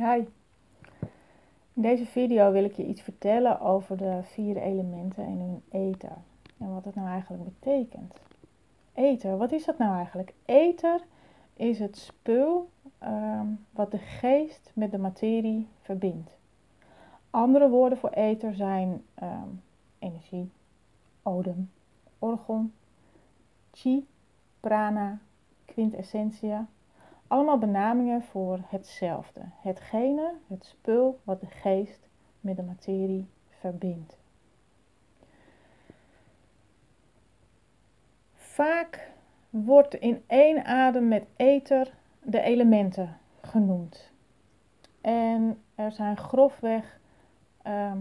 Hi. In deze video wil ik je iets vertellen over de vier elementen en hun ether. En wat het nou eigenlijk betekent. Ether, wat is dat nou eigenlijk? Ether is het spul ehm, wat de geest met de materie verbindt. Andere woorden voor ether zijn ehm, energie, odem, orgon, chi, prana, quintessentia, allemaal benamingen voor hetzelfde. Hetgene, het spul wat de geest met de materie verbindt. Vaak wordt in één adem met ether de elementen genoemd. En er zijn grofweg ehm,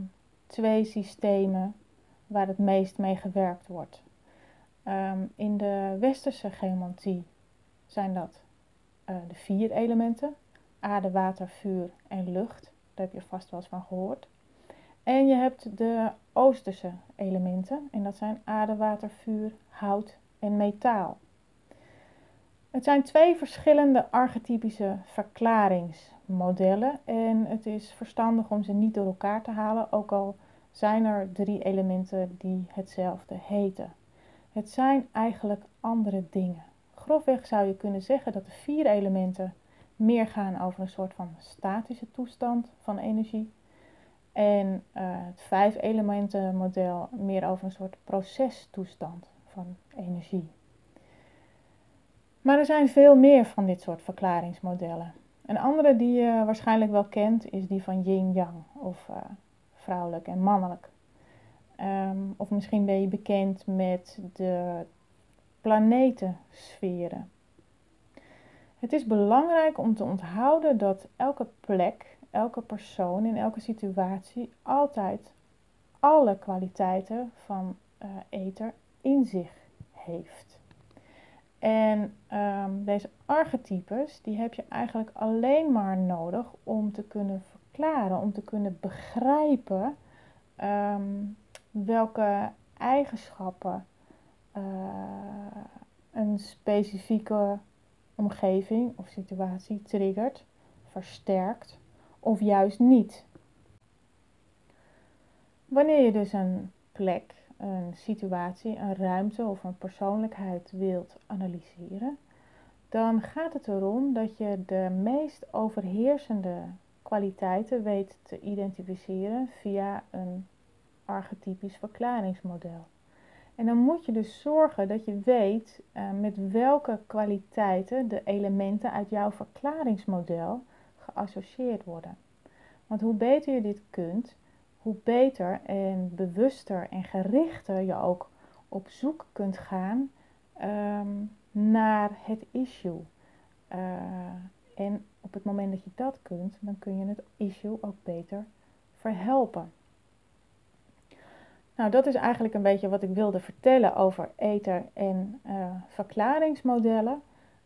twee systemen waar het meest mee gewerkt wordt. Ehm, in de westerse geomantie zijn dat eh, de vier elementen: aarde, water, vuur en lucht. Daar heb je vast wel eens van gehoord. En je hebt de oosterse elementen, en dat zijn aarde, water, vuur, hout en metaal. Het zijn twee verschillende archetypische verklaringsmodellen en het is verstandig om ze niet door elkaar te halen, ook al zijn er drie elementen die hetzelfde heten. Het zijn eigenlijk andere dingen. Grofweg zou je kunnen zeggen dat de vier elementen meer gaan over een soort van statische toestand van energie. En uh, het vijf elementen model meer over een soort procestoestand van energie. Maar er zijn veel meer van dit soort verklaringsmodellen. Een andere die je waarschijnlijk wel kent is die van yin-yang of uh, vrouwelijk en mannelijk. Um, of misschien ben je bekend met de planetensferen. Het is belangrijk om te onthouden dat elke plek, elke persoon in elke situatie altijd alle kwaliteiten van uh, ether in zich heeft. En um, deze archetypes, die heb je eigenlijk alleen maar nodig om te kunnen verklaren, om te kunnen begrijpen um, welke eigenschappen uh, een specifieke omgeving of situatie triggert, versterkt of juist niet. Wanneer je dus een plek, een situatie, een ruimte of een persoonlijkheid wilt analyseren, dan gaat het erom dat je de meest overheersende kwaliteiten weet te identificeren via een archetypisch verklaringsmodel. En dan moet je dus zorgen dat je weet uh, met welke kwaliteiten de elementen uit jouw verklaringsmodel geassocieerd worden. Want hoe beter je dit kunt, hoe beter en bewuster en gerichter je ook op zoek kunt gaan um, naar het issue. Uh, en op het moment dat je dat kunt, dan kun je het issue ook beter verhelpen. Nou, dat is eigenlijk een beetje wat ik wilde vertellen over ether en uh, verklaringsmodellen.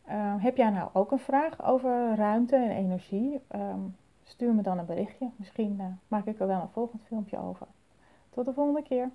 Uh, heb jij nou ook een vraag over ruimte en energie? Um, stuur me dan een berichtje. Misschien uh, maak ik er wel een volgend filmpje over. Tot de volgende keer.